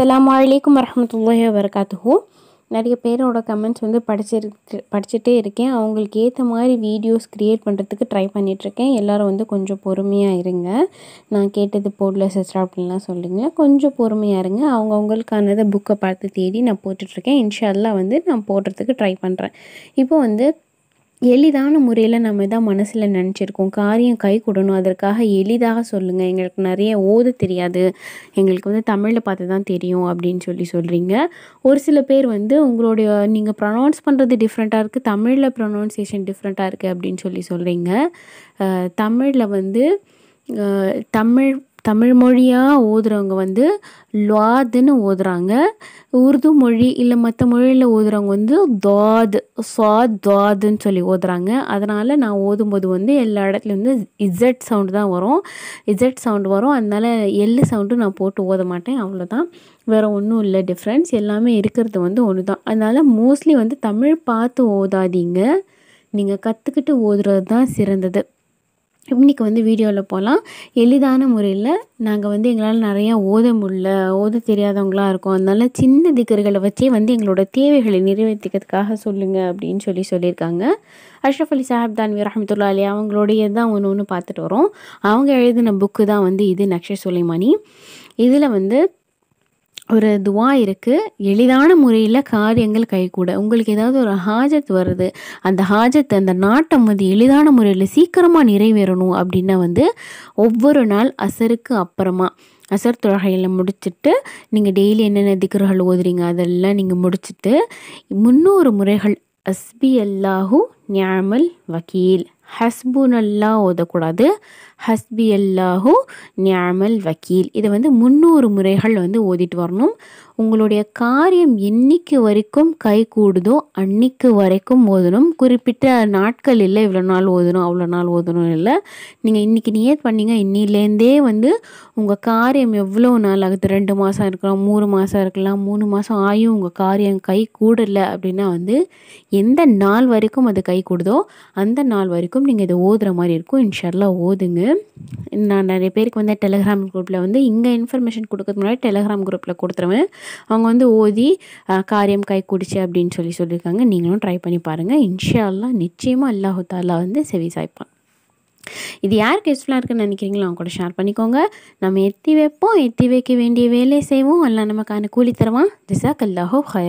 அஸ்ஸலாமு வலைக்கம் வரமத்துல்லாஹி வபரகாத்துஹு. நிறைய பேரோட கமெண்ட்ஸ் வந்து படிச்சிருக்கு படிச்சுட்டே இருக்கேன். அவங்களுக்கு ஏற்ற மாதிரி வீடியோஸ் க்ரியேட் பண்ணுறதுக்கு ட்ரை பண்ணிகிட்ருக்கேன் எல்லோரும் வந்து கொஞ்சம் பொறுமையாக இருங்க. நான் கேட்டது போடல சிஸ்டர் அப்படின்லாம் சொல்லுங்க. கொஞ்சம் பொறுமையாக இருங்க. அவங்கவுங்களுக்கானதை புக்கை பார்த்து தேடி நான் போட்டுட்ருக்கேன் இன்ஷால்லாம் வந்து நான் போடுறதுக்கு ட்ரை பண்ணுறேன் இப்போ வந்து எளிதான முறையில் நம்ம இதான் மனசில் நினச்சிருக்கோம். காரியம் கை கொடணும். அதற்காக எளிதாக சொல்லுங்கள் எங்களுக்கு நிறைய ஓத தெரியாது. எங்களுக்கு வந்து தமிழில் பார்த்து தான் தெரியும் அப்படின்னு சொல்லி சொல்கிறீங்க ஒரு சில பேர் வந்து உங்களுடைய நீங்கள் ப்ரொனவுன்ஸ் பண்ணுறது டிஃப்ரெண்ட்டாக இருக்குது தமிழில் ப்ரொனவுன்சியேஷன் டிஃப்ரெண்ட்டாக இருக்குது அப்படின்னு சொல்லி சொல்கிறீங்க தமிழில் வந்து தமிழ் தமிழ் மொழியாக ஓதுறவங்க வந்து லுவாதுன்னு ஓதுறாங்க. உருது மொழி இல்லை மற்ற மொழியில் ஓதுறவங்க வந்து துவாது சுவாத் துவாதுன்னு சொல்லி ஓதுறாங்க. அதனால் நான் ஓதும்போது வந்து எல்லா இடத்துலையும் வந்து இசட் சவுண்டு தான் வரும். இசட் சவுண்டு வரும். அதனால எல்லு சவுண்டு நான் போட்டு ஓத மாட்டேன். அவ்வளோதான் வேறு ஒன்றும் இல்லை டிஃப்ரென்ஸ் எல்லாமே இருக்கிறது வந்து ஒன்று தான் அதனால் மோஸ்ட்லி வந்து தமிழ் பார்த்து ஓதாதீங்க. நீங்கள் கற்றுக்கிட்டு ஓதுறது தான் சிறந்தது. இன்றைக்கி வந்து வீடியோவில் போகலாம் எளிதான முறையில் நாங்கள் வந்து எங்களால் நிறையா ஓத முடில ஓத தெரியாதவங்களாக இருக்கோம். அதனால சின்ன திக்கர்களை வச்சே வந்து எங்களோட தேவைகளை நிறைவேற்றிக்கிறதுக்காக சொல்லுங்கள் அப்படின்னு சொல்லி சொல்லியிருக்காங்க. அஷ்ரஃப் அலி சாஹிப் தான்வி ரஹமத்துல்லா அலி அவங்களுடைய தான் ஒன்று ஒன்று பார்த்துட்டு வரோம். அவங்க எழுதின புக்கு தான் வந்து இது நக்ஷ சுலைமானி. இதில் வந்து ஒரு துவா இருக்குது எளிதான முறையில் காரியங்கள் கைகூட. உங்களுக்கு ஏதாவது ஒரு ஹாஜத் வருது. அந்த ஹாஜத் அந்த நாட்டம் வந்து எளிதான முறையில் சீக்கிரமாக நிறைவேறணும் அப்படின்னா வந்து ஒவ்வொரு நாள் அசருக்கு அப்புறமா. அசர் தொழுகையில் முடிச்சுட்டு நீங்கள் டெய்லி என்னென்ன திக்ருகள் ஓதுறீங்க அதெல்லாம் நீங்கள் முடிச்சுட்டு முந்நூறு முறைகள் அஸ்பி அல்லாஹு நியாமல் வக்கீல் ஹஸ்புனல்லா ஓதக்கூடாது. ஹஸ்பி அல்லாஹு நியாமல் வக்கீல். இதை வந்து முந்நூறு முறைகள் வந்து ஓதிட்டு வரணும். உங்களுடைய காரியம் என்னைக்கு வரைக்கும் கை கூடுதோ அன்னைக்கு வரைக்கும் ஓதணும். குறிப்பிட்ட நாட்கள் இல்லை இவ்வளோ நாள் ஓதணும் அவ்வளோ நாள் ஓதணும் இல்லை. நீங்கள் இன்றைக்கி நியத் பண்ணீங்க இன்னிலேருந்தே வந்து உங்கள் காரியம் எவ்வளோ நாள் ஆகுது? ரெண்டு மாதம் இருக்கலாம் மூணு மாதம் இருக்கலாம் மூணு மாதம் ஆயும் உங்கள் காரியம் கை கூடலை அப்படின்னா வந்து எந்த நாள் வரைக்கும் அது கை கூடுதோ அந்த நாள் வரைக்கும் நீங்கள் இதை ஓதுகிற மாதிரி இருக்கும். இன்ஷால்லா ஓதுங்க. நான் நிறைய பேருக்கு வந்து டெலகிராம் குரூப்பில் வந்து இங்கே இன்ஃபர்மேஷன் கொடுக்கறதுக்கு முன்னாடி டெலகிராம் குரூப்பில் கொடுத்துருவேன். அவங்க வந்து ஓதி காரியம் கை குடிச்சு அப்படின்னு சொல்லி சொல்லியிருக்காங்க. நீங்களும் ட்ரை பண்ணி பாருங்கள் இன்ஷால்லாம் நிச்சயமாக அல்லாஹு தாலா வந்து செவி சாய்ப்பான். இது யாருக்கு யூஸ்ஃபுல்லாக இருக்குன்னு நினைக்கிறீங்களோ அவங்க கூட ஷேர் பண்ணிக்கோங்க. நம்ம எத்தி வைப்போம். எத்தி வைக்க வேண்டிய வேலையை செய்வோம். எல்லாம் நமக்கான கூலி தருவான். ஜிசாக் அல்லாஹோ ஹயர்